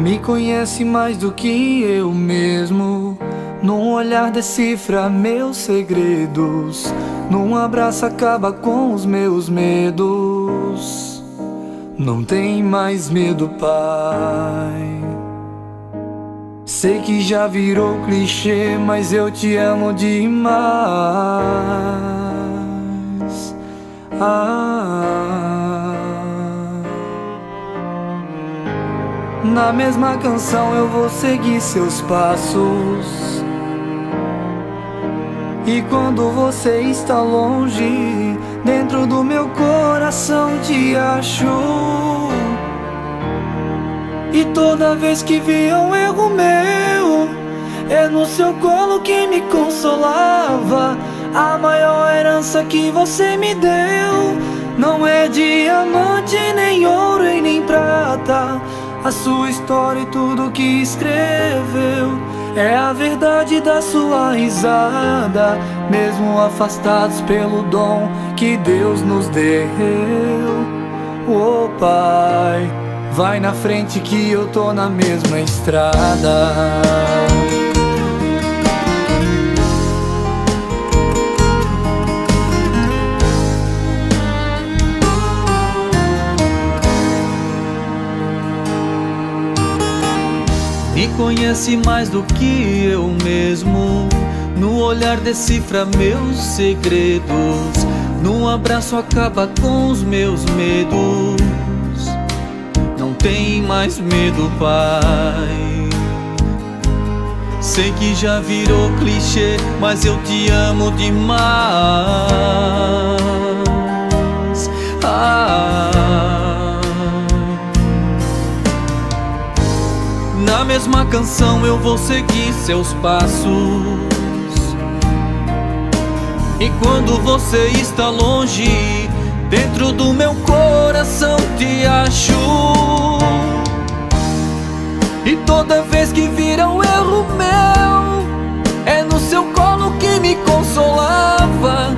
Me conhece mais do que eu mesmo. Num olhar decifra meus segredos. Num abraço acaba com os meus medos. Não tem mais medo, Pai. Sei que já virou clichê, mas eu te amo demais. Na mesma canção eu vou seguir seus passos. E quando você está longe, dentro do meu coração te acho. E toda vez que vi um erro meu É no seu colo que me consolava A maior herança que você me deu Não é diamante, nem ouro e nem prata A sua história e tudo que escreveu É a verdade da sua risada Mesmo afastados pelo dom que Deus nos deu Oh Pai Vai na frente que eu tô na mesma estrada. Me conhece mais do que eu mesmo. No olhar decifra meus segredos. Num abraço acaba com os meus medos tem mais medo, pai. Sei que já virou clichê, mas eu te amo demais. Ah. Na mesma canção eu vou seguir seus passos. E quando você está longe, dentro do meu coração te acho. E toda vez que vira um erro meu É no seu colo que me consolava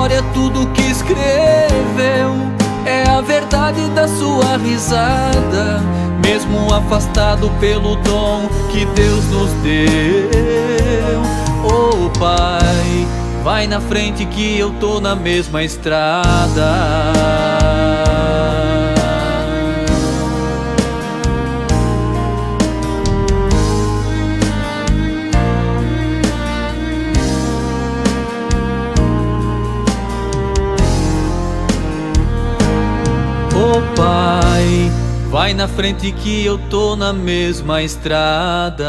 história tudo que escreveu É a verdade da sua risada Mesmo afastado pelo dom que Deus nos deu Oh Pai Vai na frente que eu tô na mesma estrada. Vai na frente que eu tô na mesma estrada.